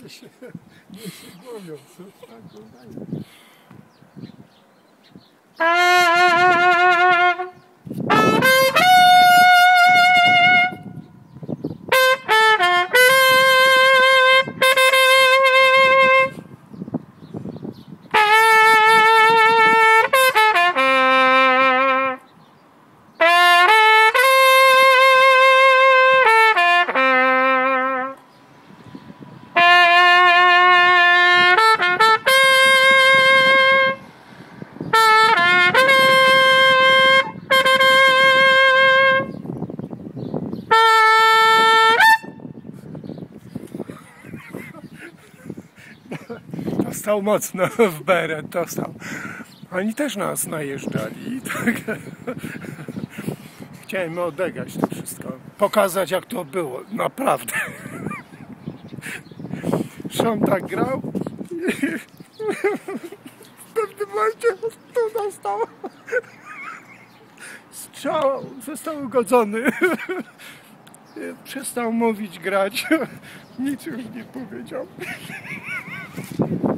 你是过瘾，是真过瘾。Dostał mocno w beret, dostał. Oni też nas najeżdżali. Tak. Chciałem odegrać to wszystko. Pokazać jak to było. Naprawdę. Szon tak grał. W pewnym momencie tu dostał. Strzał został ugodzony. Przestał mówić, grać. Nic już nie powiedział. Thank you.